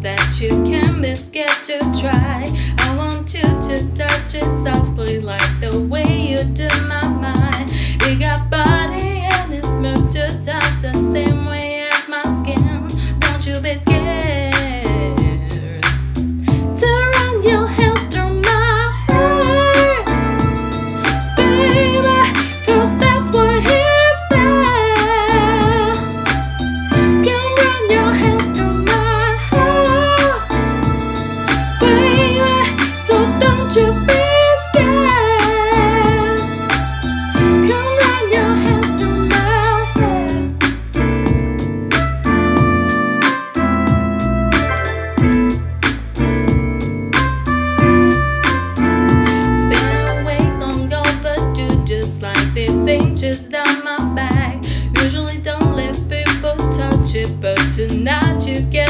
that you can miss, get to try. I want you to touch it softly just on my back. Usually don't let people touch it, but tonight you get.